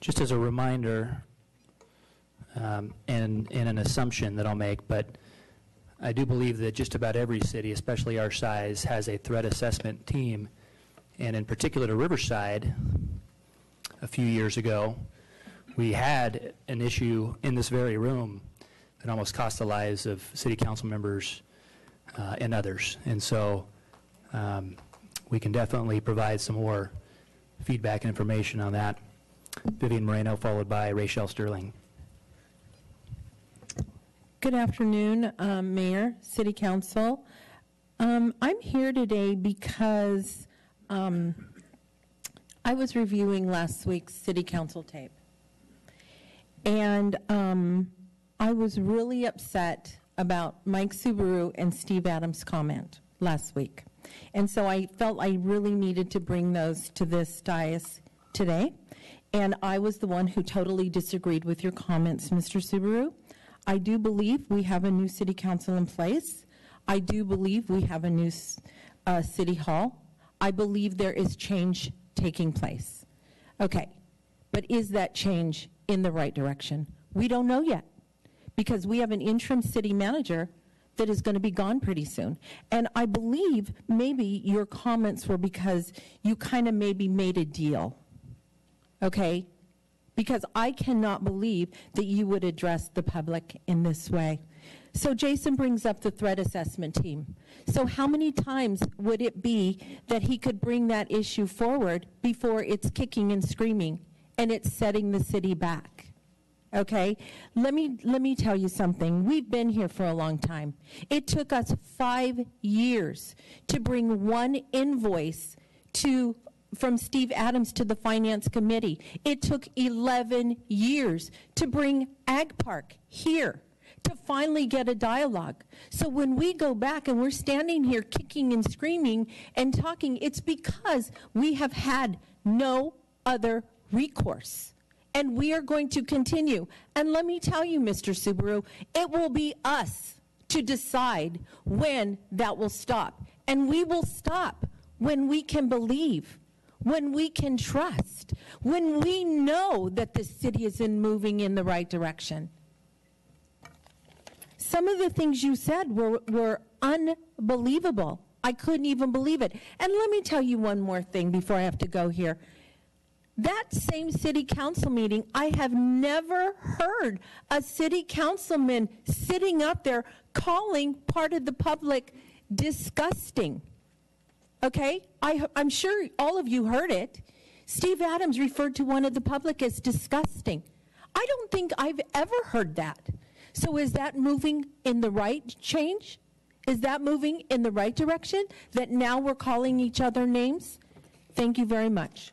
just as a reminder, um, and, and an assumption that I'll make, but I do believe that just about every city, especially our size, has a threat assessment team. And in particular to Riverside, a few years ago, we had an issue in this very room that almost cost the lives of city council members uh, and others. And so um, we can definitely provide some more feedback and information on that. Vivian Moreno, followed by Rachel Sterling. Good afternoon, um, Mayor, City Council. Um, I'm here today because um, I was reviewing last week's City Council tape. And um, I was really upset about Mike Soubirous and Steve Adams' comment last week. And so I felt I really needed to bring those to this dais today. And I was the one who totally disagreed with your comments, Mr. Soubirous. I do believe we have a new city council in place. I do believe we have a new uh, city hall. I believe there is change taking place. Okay, but is that change in the right direction? We don't know yet because we have an interim city manager that is going to be gone pretty soon. And I believe maybe your comments were because you kind of maybe made a deal. Okay? Because I cannot believe that you would address the public in this way. So Jason brings up the threat assessment team. So how many times would it be that he could bring that issue forward before it's kicking and screaming and it's setting the city back? Okay? Let me let me tell you something. We've been here for a long time. It took us 5 years to bring one invoice to from Steve Adams to the Finance Committee. It took 11 years to bring Ag Park here to finally get a dialogue. So when we go back and we're standing here kicking and screaming and talking, it's because we have had no other recourse. And we are going to continue. And let me tell you, Mr. Soubirous, it will be us to decide when that will stop. And we will stop when we can believe when we can trust, when we know that the city is in moving in the right direction. Some of the things you said were, were unbelievable. I couldn't even believe it. And let me tell you one more thing before I have to go here. That same city council meeting, I have never heard a city councilman sitting up there calling part of the public disgusting. Okay? I, I'm sure all of you heard it. Steve Adams referred to one of the public as disgusting. I don't think I've ever heard that. So is that moving in the right change? Is that moving in the right direction? That now we're calling each other names? Thank you very much.